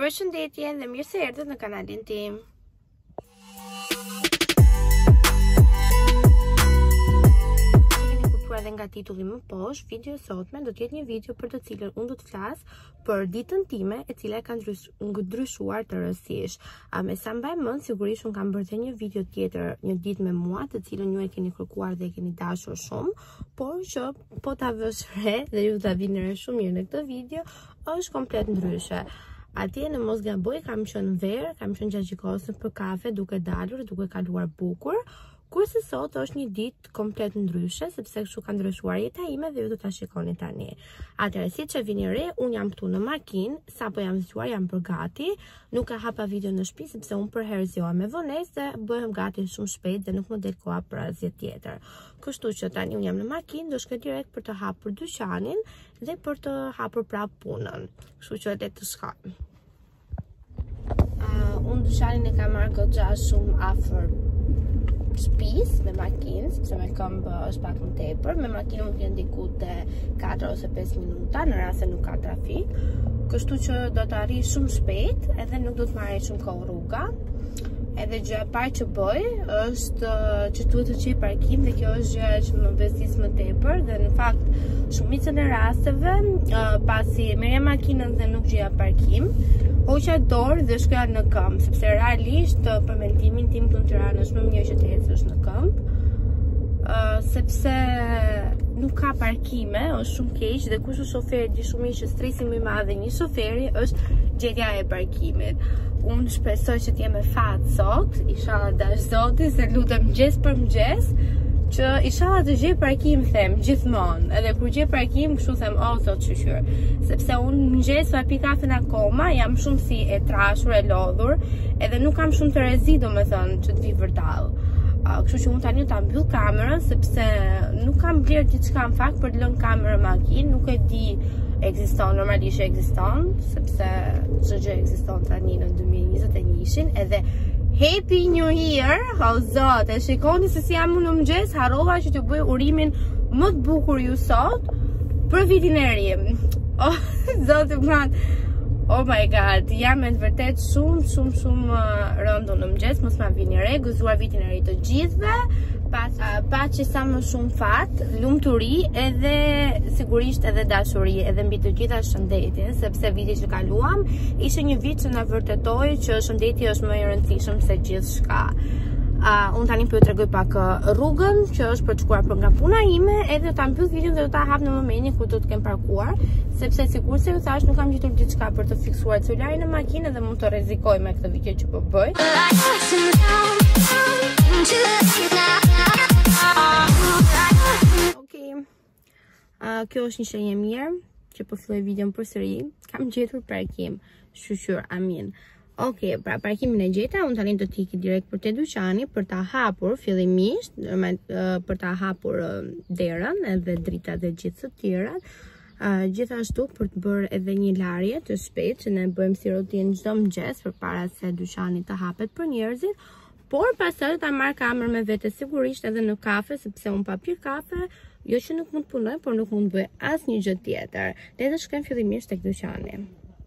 Përshëndetje dhe mirë se erdhët në kanalin tim. edhe nga titulli më poshtë, video sotme do të jetë një video për të cilën unë do të flas për ditën time e cila e ka ndryshuar tërësisht. Me sa mbaj mend, sigurisht unë kam bërë dhe një video tjetër një ditë me mua, të cilën ju e keni kërkuar dhe e keni dashur shumë, por që po ta vësh re dhe ju ta vini re shumë mirë në këtë video, është komplet ndryshe. Atje në mos gaboj kam qenë verë, kam qenë gjaqikos në për kafe duke dalur, duke kaluar bukur, kurse sot është një ditë komplet ndryshe, sepse kështu ka ndryshuar jeta ime dhe ju do ta shikoni tani. Atëherë, siç e vini re, unë jam këtu në makinë, sapo jam zgjuar, jam bërë gati, nuk e hapa videon në shpi, sepse unë përherë zgjohem me vonesë dhe bëhem gati shumë shpejt dhe nuk më del koha për asgjë tjetër. Kështu që tani unë jam në makinë, do shkoj direkt për të hapur dyqanin dhe për të hapur pra punën. Kështu që le të shkojmë. Uh, unë dyqanin e kam marrë goxha shumë afër shpisë me makinë, sepse me këmbë është pak më tepër, me makinë mund të jenë diku te 4 ose 5 minuta, në rast se nuk ka trafik. Kështu që do të arrij shumë shpejt, edhe nuk do të marrë shumë kohë rruga. Edhe gjëja e parë që bëj është që duhet të gjej parkim dhe kjo është gjëja që më bezdis më tepër dhe në fakt shumicën e rasteve pasi e merrja makinën dhe nuk gjeja parkim, hoqa dorë dhe shkoja në këmbë, sepse realisht për mendimin tim këtu në Tiranë është më mirë që të ecësh në këmbë. Uh, sepse nuk ka parkime, është shumë keq dhe Kush është shofer e di shumë mirë që stresi më i madh i një shoferi është gjetja e parkimit. Unë shpresoj që të jem me fat sot, inshallah dashtë zoti se lutem mëngjes për mëngjes që inshallah të gjej parkim them gjithmonë edhe kur gjej parkim kështu them o oh, zot shyqyr sepse unë në mëngjes pa pi kafen akoma jam shumë si e trashur, e lodhur edhe nuk kam shumë të rezi domethënë që të vij vërdallë Kështu që unë tani ta mbyll kamerën sepse nuk kam blerë diçka në fakt për të lënë kamerën në makinë, nuk e di ekziston, normalisht ekziston, sepse çdo gjë ekziston tani në 2021-shin, edhe Happy New Year, o zot, e shikoni se si jam unë në mëngjes, harrova që t'ju bëj urimin më të bukur ju sot, për vitin e ri. O, zot, të pranë, oh my god, jam me të vërtetë Shumë, shumë, shumë rëndë në mëgjes, mos ma vini re, gëzuar vitin e ri të gjithëve, paçi sa më shumë fat, lumturi, edhe sigurisht edhe dashuri, edhe mbi të gjitha shëndetin, sepse viti që kaluam, ishte një vit që na vërtetoi që shëndeti është më i rëndësishëm se gjithçka. Uh, unë tani po ju tregoj pak rrugën që është për të shkuar për nga puna ime edhe do ta mbyll videon dhe do ta hap në momentin ku do të kem parkuar sepse sikurse ju thashë nuk kam gjetur diçka për të fiksuar celularin makinë dhe mund të rrezikoj me këtë video që po bëj. Okej. Ah, kjo është një shenjë e mirë që po filloj videon përsëri. Kam gjetur parkim. Shyqyr, amin. Ok, pra parkimin e gjeta, unë tani do të iki direkt për te dyqani, për ta hapur, fillimisht, për ta hapur derën edhe dritat dhe gjithë të tjerat, Gjithashtu për të bërë edhe një larje të shpejtë që ne bëjmë si rutinë çdo mëngjes përpara se dyqani të hapet për njerëzit, por pastaj do ta marr kamerën me vete sigurisht edhe në kafe sepse unë pa pirë kafe, jo që nuk mund të punoj, por nuk mund të bëj asnjë gjë tjetër. Le të shkojmë fillimisht tek dyqani.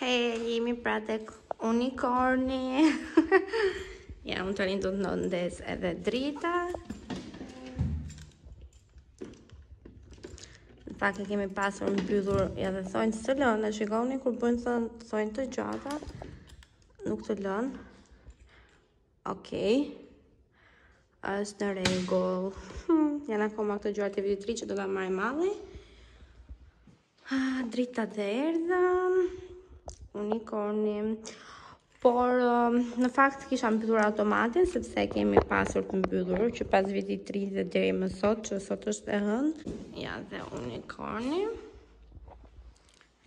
Hey, jemi pra tek unikorni. ja, unë tani do të ndez edhe dritat. Në fakt e kemi pasur mbyllur, ja dhe thonjtë s'të lënë, e shikoni kur bën thonj të gjata, nuk të lënë. Okej. Okay. Është në rregull. Hmm, janë akoma këto gjërat e vitit të ri që do të marrë malli. Ah, drita dhe erdha. Unikorni. Por um, në fakt kisha mbyllur automatin sepse kemi pasur të mbyllur që pas vitit të ri deri më sot, që sot është e hënë. Ja dhe unikorni.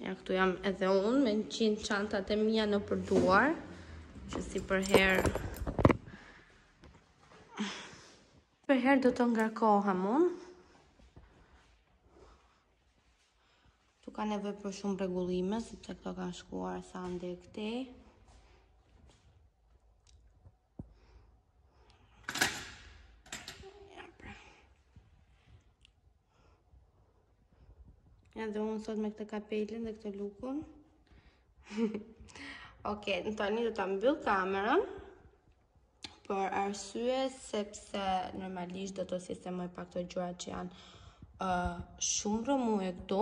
Ja këtu jam edhe unë me njëqind çantat e mia nëpër duar, që si përherë... Përherë do të ngarkohem unë. Këtu ka nevojë për shumë rregullime, sepse këto kanë shkuar sa andej këtej. Ja dhe unë sot me këtë kapelën dhe këtë lukun. ok, unë tani do ta mbyll kamerën. Për arsye sepse normalisht do të sistemoj pak këto gjërat që janë shumë rrëmujë këtu.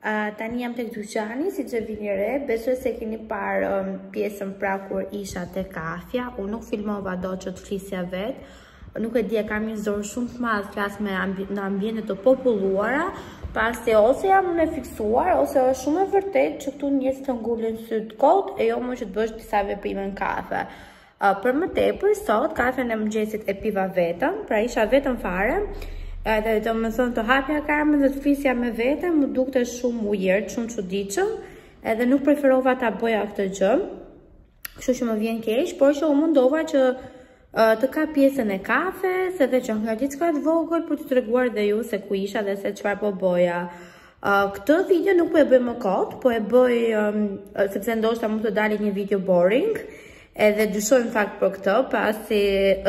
Uh, tani jam tek dyqani, siç e vini re, besoj se e keni parë um, pjesën pra kur isha te kafja, unë nuk filmova doja që të flisja vetë, Nuk e di, e kam një zor shumë të madh të flas në ambi, në ambiente të populluara, pasi ose jam unë e fiksuar, ose është shumë e vërtetë që këtu njerëzit të ngullin sytë kot, e jo më që të bësh disa veprime në kafe. Uh, për më tepër, sot kafen e mëngjesit e piva vetëm, pra isha vetëm fare, edhe domethënë të hapja kamerën dhe të flisja me vete, m'u dukte shumë weird, shumë e çuditshme, edhe nuk preferova ta bëja këtë gjë, kështu që më vjen keq, por që u mundova që Të kapja pjesën e kafes, edhe ndonjë diçka të vogël për t'ju treguar dhe ju se ku isha dhe se çfarë po boja. Këtë video nuk po e bëj më kot, po e bëj, sepse ndoshta mund të dalit një video boring, edhe dyshoj në fakt për këtë, pasi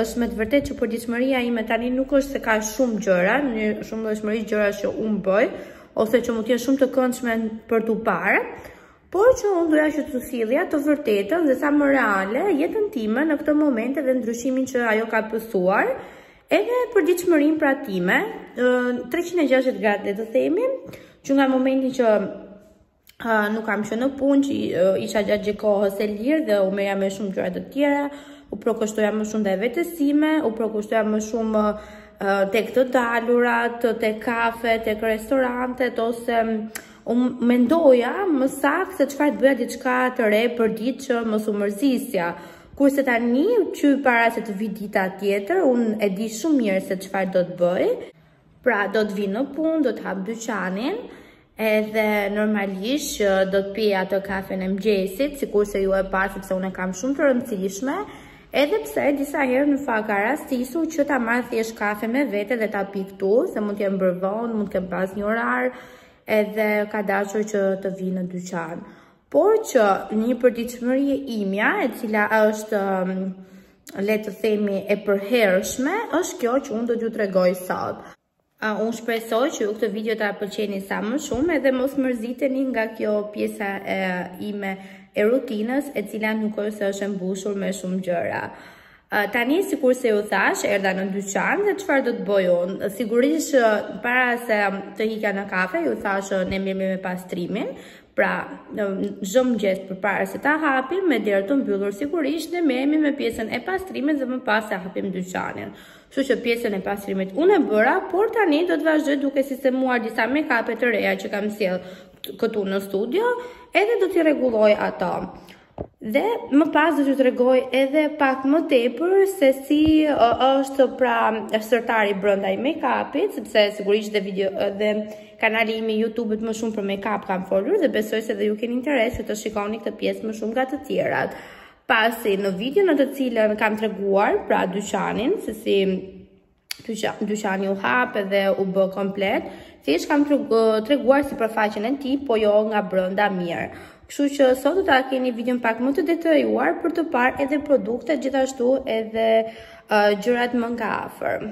është me të vërtetë që përditshmëria ime tani nuk është se ka shumë gjëra, një shumëllojshmëri gjërash që unë bëj, ose që mund të jenë shumë të këndshme për t'u parë, Por që unë doja që të sillja të vërtetën dhe sa më reale jetën time në këtë moment edhe ndryshimin që ajo ka pësuar, edhe përditshmërinë pra time, 360 gradë le të themi, që nga momenti që nuk kam qenë në punë, që isha gjatë gjithë kohës e lirë dhe u merrja me shumë gjëra të tjera, u përkushtoja më shumë dhe vetes sime, u përkushtoja më shumë tek të dalurat, tek kafet, tek restorantet, ose U mendoja më saktë se çfarë të bëja diçka të re për ditë që mos u mërzisja. Kurse tani, që para se të vijë dita tjetër, unë e di shumë mirë se çfarë do të bëj. Pra, do të vij në punë, do të hap dyqanin, edhe normalisht që do të pi atë kafen e mëngjesit, sikurse ju e patë, sepse unë e kam shumë të rëndësishme, Edhe pse disa herë në fakt ka rastisur që ta marr thjesht kafe me vete dhe ta pi këtu, se mund të jem bërë vonë, mund të kem pas një orar, edhe kam dashur që të vij në dyqan. Por që një përditshmëri e imja, e cila është um, le të themi e përhershme, është kjo që unë do t'ju tregoj sot. Uh, unë shpresoj që ju këtë video ta pëlqeni sa më shumë edhe mos mërziteni nga kjo pjesa ime e rutinës, e cila nuk është se është e mbushur me shumë gjëra. Tani sikurse ju thash, erdha në dyqan dhe çfarë do të bëj unë? Sigurisht para se të ikja në kafe, ju thash ne merremi me pastrimin. Pra, në çdo mëngjes përpara se ta hapim me derë të mbyllur sigurisht, ne merremi me pjesën e pastrimit dhe më pas e hapim dyqanin. Kështu që pjesën e pastrimit unë e bëra, por tani do të vazhdoj duke sistemuar disa make-up të reja që kam sjellë këtu në studio, edhe do t'i rregulloj ato. Dhe më pas do t'ju tregoj edhe pak më tepër se si është pra sirtari brenda i make-upit, sepse sigurisht dhe video dhe kanali im i YouTube-it më shumë për make-up kam folur dhe besoj se dhe ju keni interes që të shikoni këtë pjesë më shumë nga të tjerat. Pasi në video në të cilën kam treguar pra dyqanin se si dyqani u hap dhe u bë komplet. Thjesht kam treguar sipërfaqen e tij, po jo nga brenda mirë. Kështu që sot do ta keni videon pak më të detajuar për të parë edhe produktet gjithashtu edhe gjërat më nga afër.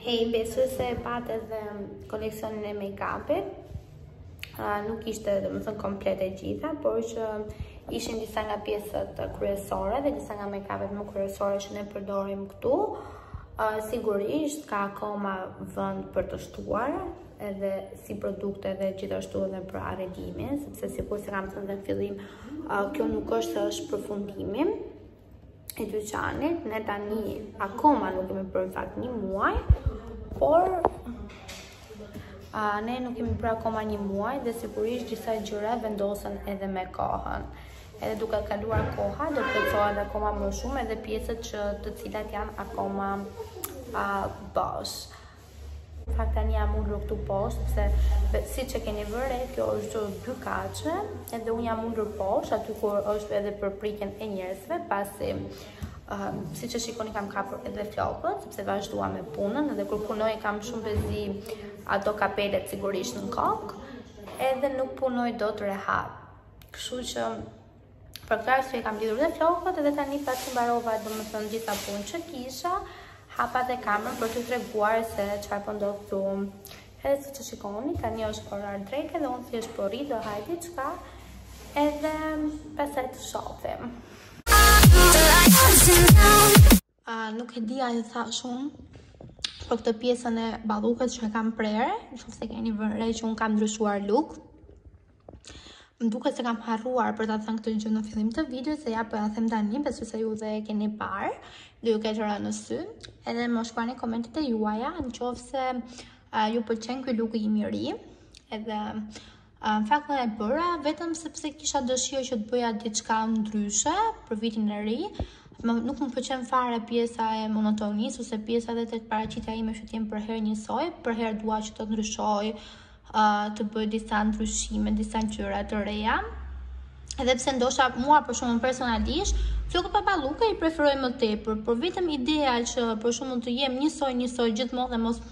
Hej, besoj se e patë edhe koleksionin e make-upit. Nuk ishte domethënë komplet e gjitha, por që ishin disa nga pjesët kryesore dhe disa nga make-upet më kryesore që ne përdorim këtu. Sigurisht, ka akoma vend për të shtuar, edhe si produkte dhe gjithashtu edhe për arredimin, sepse sikurse kam thënë dhe fillim, kjo nuk është se është përfundimi, i dyqanit, ne tani akoma nuk kemi bërë fakt një muaj, por a, ne nuk kemi bërë akoma një muaj dhe sigurisht disa gjëra vendosen edhe me kohën. Edhe duke kaluar koha, do të plotësohen akoma më shumë edhe pjesët që të cilat janë akoma a, bosh. Fakt tani jam ulur këtu poshtë, se siç e keni vënë re, kjo është dy katshe, edhe unë jam ulur poshtë, aty ku është edhe për pritjen e njerëzve, pasi uh, siç e shikoni kam kapur edhe flokët, sepse vazhdova me punën, edhe kur punoj kam shumë bezi ato kapelet sigurisht në kokë, edhe nuk punoj dot rehat. Kështu që Për këtë arsye i kam lidhur dhe flokët dhe tani pasi mbarova domethënë gjitha punët që kisha, hapa dhe kamerën për t'ju treguar se çfarë po ndodh këtu. Edhe siç e shikoni, tani është orar dreke dhe unë thjesht po rri do ha diçka edhe pastaj të shohim. Uh, nuk e di a ju thashë unë, për këtë pjesën e ballukes që e kam prerë, në qoftë se keni vënë re që unë kam ndryshuar look. Më duket se kam harruar për ta thënë këtë gjë në fillim të videos, se ja pra po e them tani, besoj se ju dhe e keni parë, do ju ketë rënë në sy, edhe më shkruani komentet e juaja, në qoftë se uh, ju pëlqen ky look i im i ri, edhe Në fakt unë e bëra vetëm sepse kisha dëshirë që të bëja diçka ndryshe për vitin e ri. Më, nuk më pëlqen fare pjesa e monotonisë ose pjesa dhe tek paraqitja ime që të jem përherë njësoj, përherë dua që të ndryshoj, të bëj disa ndryshime, disa gjëra të reja. Edhe pse ndoshta mua për shembull personalisht, flokët pa balluke i preferoj më tepër, por vetëm ideja që për shembull të jem njësoj njësoj gjithmonë dhe mos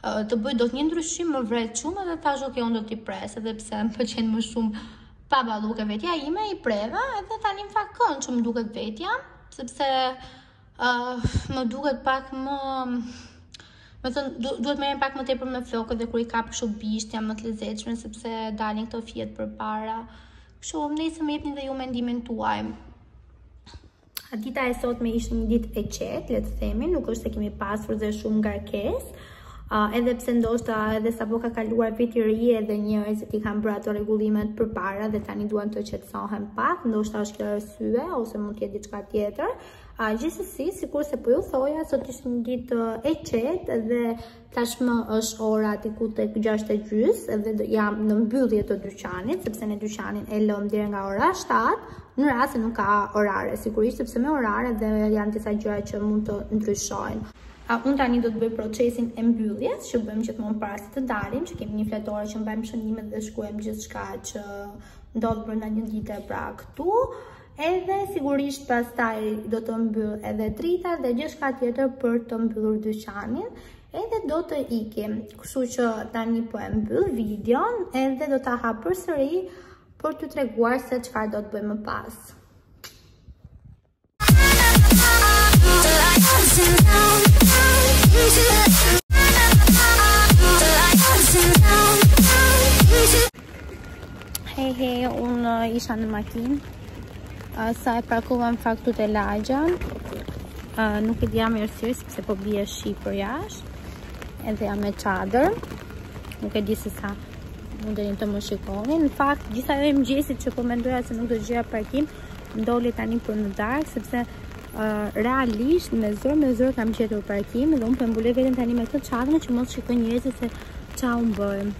të bëj dot një ndryshim më vret shumë dhe thashë ok unë do t'i pres edhe pse më pëlqen më shumë pa balluke vetja ime i preva edhe tani më fak kënaq që më duket vetja sepse uh, më duket pak më Domethënë, du, duhet merrem pak më tepër me flokët dhe kur i kap kështu bisht, janë më të lezetshme, sepse dalin këto fijet përpara. Kështu, nejse më jepni dhe ju mendimin tuaj. Dita e sotme ishte një ditë e qetë, le të themi, nuk është se kemi pasur dhe shumë ngarkesë. Uh, edhe pse ndoshta edhe sapo ka kaluar viti i ri edhe njerëzit i kanë bërë ato rregullimet përpara dhe tani duan të qetësohen pak, ndoshta është kjo arsye ose mund të jetë diçka tjetër. A uh, gjithsesi, sikurse po ju thoja, sot ishte një ditë e qetë dhe Tashmë është ora diku tek 6 e gjys dhe jam në mbyllje të dyqanit, sepse ne dyqanin e lëm deri nga ora 7, në rast se nuk ka orare, sigurisht, sepse me orare dhe janë disa gjëra që mund të ndryshojnë. A, unë tani do të bëj procesin e mbylljes, që bëjmë gjithmonë para se të dalim, që kemi një fletore që mbajmë shënimet dhe shkruajmë gjithçka që ndodh brenda një dite pra këtu, Edhe sigurisht pastaj do të mbyll edhe drita dhe gjithçka tjetër për të mbyllur dyqanin edhe do të ikim. Kështu që tani po e mbyll videon edhe do ta hap përsëri për t'ju treguar se çfarë do të bëj më pas. Hej, hej, unë uh, isha në makinë, uh, sa e parkova në fakt te lagjja, uh, nuk e di a me errësirë, sepse po bie shi përjashta, edhe jam me çadër, nuk e di se sa mundeni të më shikoni, në fakt, gjëja e mëngjesit që po mendoja se nuk do gjeja parkim, ndodhi tani për në darkë, sepse realisht me zor me zor kam gjetur parkim dhe unë po mbuloj veten tani me këtë çadrën që mos shikojnë njerëzit se ça unë bëj.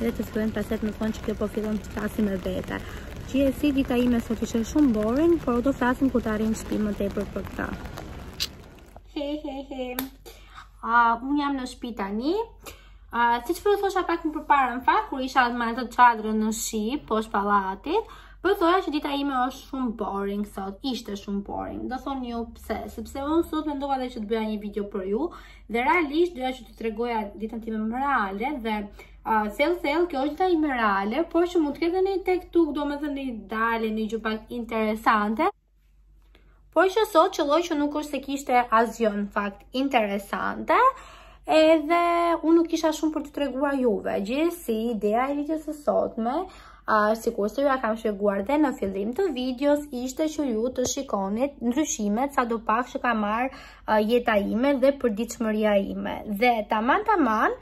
Dhe të fillojmë pastaj më thonë që kjo po fillon të flasi me vete. Gjithsesi dita ime sot ishe shumë boring, por do flasim kur të arrijmë shpi më tepër për këta. He he he. Uh, unë jam në shpi tani. Uh, siç po thosha pak më përpara në fakt, kur isha me atë çadrën në shi, poshtë pallatit, për po thoja që dita ime është shumë boring sot, ishte shumë boring. Do thonë ju pse, sepse unë sot mendova dhe që të bëja një video për ju, Dhe realisht doja që të tregoja ditën time më reale dhe uh, thell thell kjo është dita ime reale, por që mund të ketë një tek tuk, domethënë një dalje, një gjë pak interesante. Por që sot qëlloi që nuk është se kishte asgjë në fakt interesante. Edhe unë nuk kisha shumë për të treguar juve. Gjithsesi, ideja e videos së sotme Uh, sikurse jua kam shpjeguar dhe në fillim të videos, ishte që ju të shikonit ndryshimet sadopak që ka marrë jeta ime dhe përditshmëria ime. Dhe tamam tamam,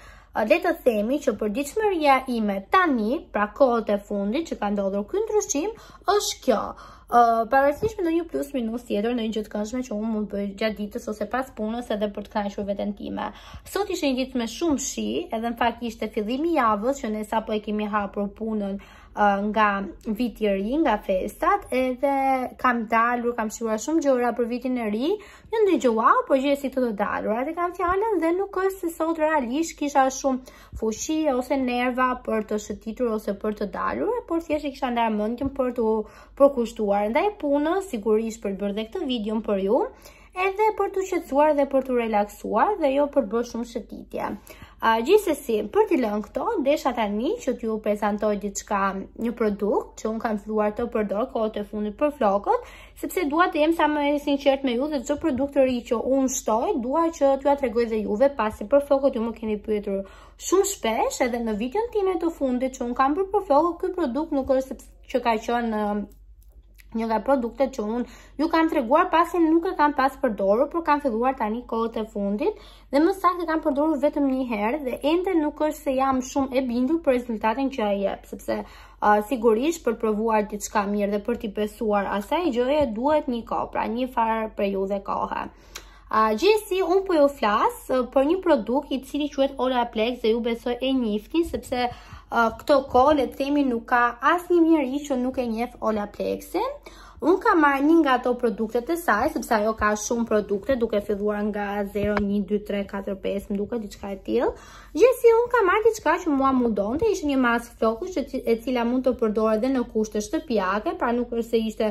le të themi që përditshmëria ime tani, pra kohët e fundit që ka ndodhur ky ndryshim, është kjo. Uh, Pavarësisht me ndonjë plus minus tjetër ndonjë gjë të këndshme që unë mund të bëj gjatë ditës ose pas punës edhe për të kënaqur veten time. Sot ishte një ditë me shumë shi, edhe në fakt ishte fillimi i javës që ne sapo e kemi hapur punën uh, nga viti i ri, nga festat, edhe kam dalur, kam shijuar shumë gjëra për vitin e ri. Jo ndonjë gjë uau, por gjithsesi këto të dalura. Atë kam fjalën dhe nuk është se sot realisht kisha shumë fuqi ose nerva për të shëtitur ose për të dalur, por thjesht kisha ndarë mendjen për t'u përkushtuar ndaj punës, sigurisht për të bërë dhe këtë video për ju. Ju edhe për t'u qetësuar dhe për t'u relaksuar dhe jo për të bërë shumë shëtitje. Uh, gjithsesi, për t'i lënë këto, desha tani që t'ju prezantoj diçka një produkt që unë kam filluar të përdor kohët e fundit për flokët, sepse dua të jem sa më e sinqert me ju dhe çdo produkt të ri që unë shtoj, dua që t'jua tregoj dhe juve pasi për flokët ju më keni pyetur shumë shpesh edhe në videon time të fundit që unë kam për flokët, ky produkt nuk është që ka qenë një nga produktet që unë ju kam treguar pasi nuk e kam pas përdorur, por kam filluar tani kohët e fundit dhe më saktë e kam përdorur vetëm një herë dhe ende nuk është se jam shumë e bindur për rezultatin që ai jep, sepse uh, sigurisht për të provuar diçka mirë dhe për t'i besuar asaj gjëje duhet një kohë, pra një farë periudhe kohe. Gjithsesi, unë po ju flas për një produkt i cili quhet Olaplex dhe ju besoj e njihni, sepse këto kohë le të themi nuk ka asnjë njeri që nuk e njeh Olaplexin. Unë kam marrë një nga ato produktet e saj, sepse ajo ka shumë produkte, duke filluar nga 0, 1, 2, 3, 4, 5, më duket diçka e tillë. Gjithsesi, unë kam marrë diçka që mua mund të ishte një maskë flokësh e cila mund të përdorej dhe në kushte shtëpiake, pra nuk është se ishte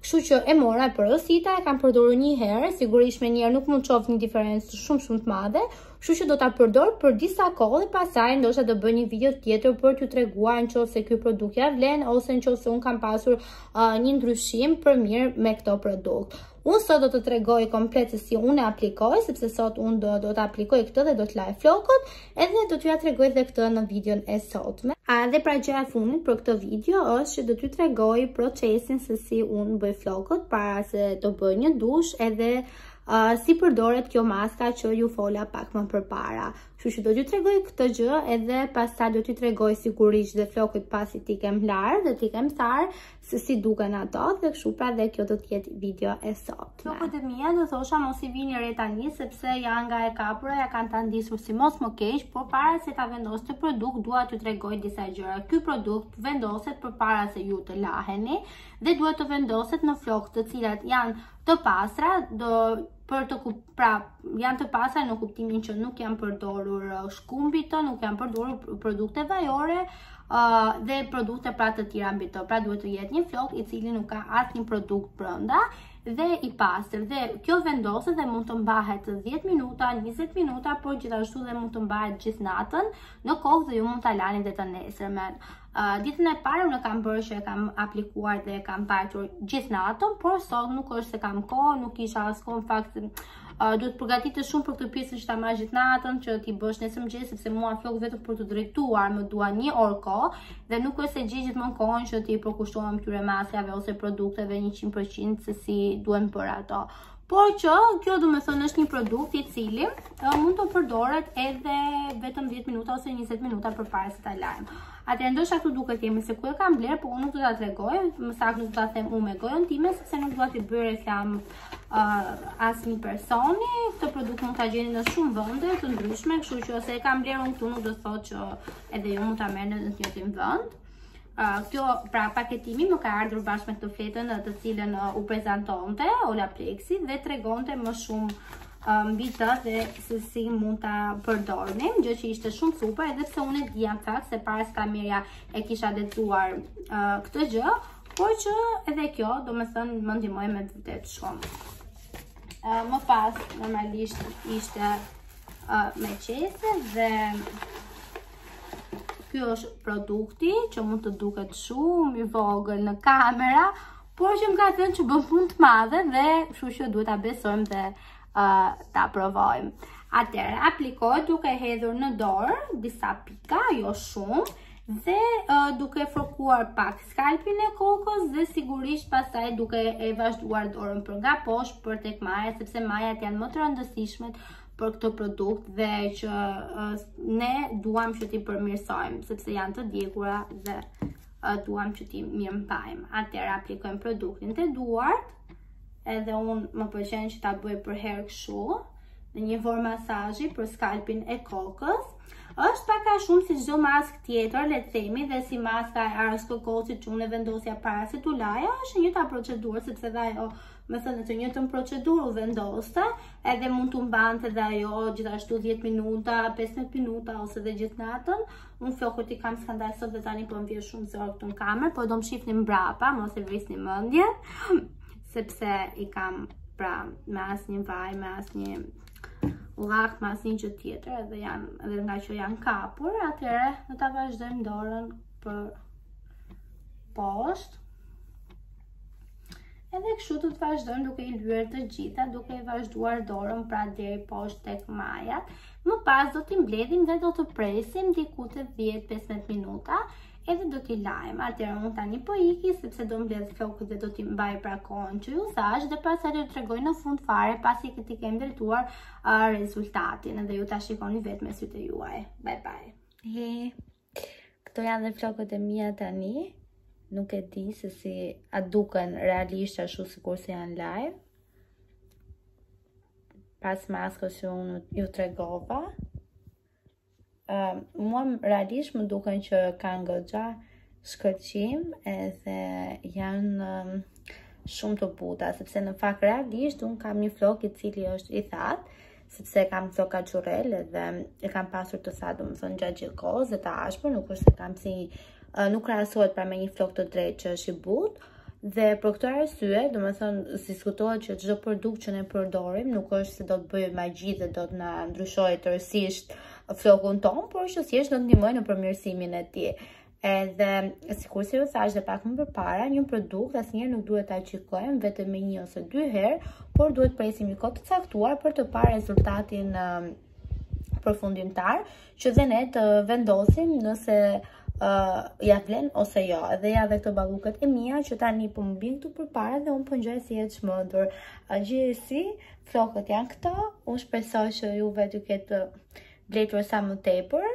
Kështu që e mora, e porosita, e kam përdorur një herë, sigurisht me njëherë nuk mund të shoh një diferencë shumë shumë të madhe, Kështu që do ta përdor për disa kohë dhe pastaj ndoshta do bëj një video tjetër për t'ju treguar në qoftë se ky produkt ia vlen ose në qoftë se unë kam pasur uh, një ndryshim për mirë me këtë produkt. Unë sot do të tregoj komplet se si unë e aplikoj, sepse sot unë do, do të aplikoj këtë dhe do të laj flokët, Edhe do t'jua tregoj dhe këtë në videon e sotme. A edhe pra gjëja e fundit për këtë video është që do t'ju tregoj procesin se si unë bëj flokët para se të bëj një dush edhe uh, si përdoret kjo maska që ju fola pak më përpara. Kështu që do t'ju tregoj këtë gjë edhe pastaj do t'ju tregoj sigurisht dhe flokët pasi t'i kem larë dhe t'i kem tharë se si duken ato dhe kështu pra dhe kjo do të jetë video e sot. Flokët e mia do thosha mos i vini re tani sepse janë nga e kapura janë katandisur si mos më keq, por para se ta vendos këtë produkt, dua t'ju tregoj disa gjëra. Ky produkt vendoset përpara se ju të laheni dhe duhet të vendoset në flokë të cilat janë të pastra, do për të kup, pra janë të pastra në kuptimin që nuk janë përdorur uh, shkumë mbi to, nuk janë përdorur produkte vajore uh, dhe produkte pra të tjera mbi to. Pra duhet të jetë një flok i cili nuk ka asnjë produkt brenda dhe i pastër. Dhe kjo vendoset dhe mund të mbahet 10 minuta, 20 minuta, por gjithashtu dhe mund të mbahet gjithë natën në kokë dhe ju mund ta lani dhe të nesërmen. Uh, ditën e parë unë kam bërë që e kam aplikuar dhe e kam mbajtur gjithë natën, por sot nuk është se kam kohë, nuk kisha as kohë në fakt uh, duhet të përgatitesh shumë për këtë pjesën që ta mbash gjithë natën, që t'i bësh nesër në mëngjes sepse mua flokët vetëm për t'i drejtuar, më duan një orë kohë dhe nuk është se gjej gjithmonë kohën që t'i përkushtohem këtyre maskave ose produkteve 100% se si duhen bërë ato. Por që kjo domethënë është një produkt i cili mund të përdoret edhe vetëm 10 minuta ose 20 minuta përpara se ta lajmë. Atëherë ndoshta këtu duket emri se ku e kam blerë, po unë nuk do ta tregoj, më saktë nuk do ta them unë me gojën time, sepse nuk dua t'i bëj reklamë uh, asnjë personi, këtë produkt mund ta gjeni në shumë vende të ndryshme, kështu që pse e kam blerë unë këtu nuk do të thotë që edhe ju mund ta merrni në të njëjtin vend. Kjo pra paketimi më ka ardhur bashkë me këtë fletën në të cilën ju prezantonte Olaplexi dhe tregonte më shumë mbi të dhe se si mund ta përdornim, gjë që ishte shumë super, edhe pse unë e dija në fakt se para se ta merrja e kisha lexuar këtë gjë, por që edhe kjo, domethënë, më ndihmoi me të vërtetë shumë. Më pas, normalisht, ishte me qese dhe Ky është produkti që mund të duket shumë i vogël në kamera, por që më ka thënë që bën punë të madhe dhe kështu që duhet t'a besojmë dhe uh, ta provojmë. Atëherë aplikohet duke hedhur në dorë disa pika, jo shumë, dhe uh, duke fërkuar pak skalpin e kokës dhe sigurisht pastaj duke e vazhduar dorën për nga poshtë për tek maja, sepse majat janë më të rëndësishmet për këtë produkt dhe që ne duam që t'i përmirësojmë sepse janë të djegura dhe duam që t'i mirëmbajmë. Atëherë aplikojmë produktin te duart edhe unë më pëlqen që ta bëj përherë kështu në një formë masazhi për skalpin e kokës. është pak a shumë si çdo maskë tjetër, le të themi dhe si maska e arrës së kokosit që unë e vendosja para se t'i laja, është e njëjta procedurë sepse dhe ajo domethënë të njëjtën procedurë u vendoste, edhe mund të mbante dhe ajo gjithashtu 10 minuta, 15 minuta ose dhe gjithë natën. Unë flokët i kam skandal sot dhe tani po më vjen shumë zor këtu në kamerë, po do më shifni mbrapa, mos e vrisni mendjen, sepse i kam pra me asnjë vaj, me asnjë llak, me asnjë gjë tjetër, edhe, janë, edhe ngaqë janë kapur, atëherë ne ta vazhdojmë dorën për poshtë. Edhe kështu do të vazhdojmë duke i lyer të gjitha, duke i vazhduar dorën pra deri poshtë tek majat. Më pas do t'i mbledhim dhe do të presim diku te 10-15 minuta, edhe do t'i lajmë. Atëherë unë tani po iki sepse do mbledh flokët dhe do t'i mbaj pra kohën që ju thashë dhe pastaj do të tregoj në fund fare pasi që t'i kem drejtuar rezultatin dhe ju ta shikoni vetë me sytë tuaj. Bye bye. He. Këto janë dhe flokët e mia tani, nuk e di se si, a duken realisht ashtu sikurse janë live pas maskës që unë ju tregova uh, mua realisht më duken që kanë goxha shkëlqim edhe janë um, shumë të buta sepse në fakt realisht unë kam një flok i cili është i thatë sepse e kam këto kaçurrel dhe e kam pasur të thatë domethënë gjatë gjithë kohës dhe të ashpër, nuk është se kam si nuk krahasohet pra me një flok të drejtë që është i butë, dhe për këtë arsye, domethënë, s'diskutohet që çdo produkt që ne përdorim, nuk është se do të bëjë magji dhe do të na ndryshojë tërësisht flokun tonë, por që thjesht do të ndihmojë në përmirësimin e tij. Edhe, sikurse ju thashë dhe pak më përpara, një produkt asnjëherë nuk duhet ta shikojmë vetëm me një ose dy herë, por duhet presim një kohë të caktuar për të parë rezultatin përfundimtar, që dhe ne të vendosim nëse uh, ia vlen ose jo. Edhe ja dhe këto balluket e mia që tani po më bien këtu përpara dhe unë po ngjaj si e çmendur. Gjithsesi, flokët janë këto. Unë shpresoj që juve t'ju ketë Bletur sa më tepër,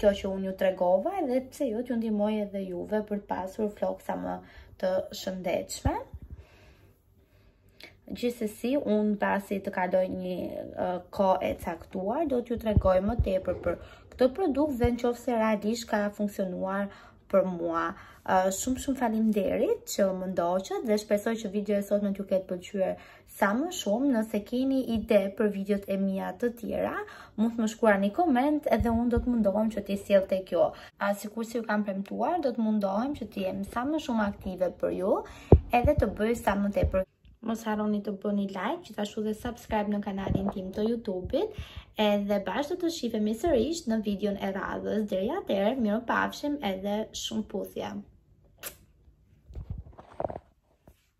kjo që unë ju tregova dhe pse jo t'ju ndihmoj edhe juve për të pasur flokë sa më të shëndetshme. Gjithsesi, unë pasi të kaloj një uh, kohë e caktuar, do t'ju tregoj më tepër për këtë produkt dhe në qofë se realisht ka funksionuar për mua. Uh, shumë shumë faleminderit që më ndoqët dhe shpresoj që videoja e sotme t'ju ketë pëlqyer Sa më shumë, nëse keni ide për videot e mia të tjera, mund të më shkruani koment edhe unë do të mundohem që t'i sjell tek ju. A sikurse ju kam premtuar, do të mundohem që të jem sa më shumë aktive për ju, edhe të bëj sa më tepër. Mos harroni të bëni like, gjithashtu dhe subscribe në kanalin tim të YouTube-it, edhe bashkë do të shifemi sërish në videon e radhës. Deri atëherë, mirupafshim edhe shumë puthje.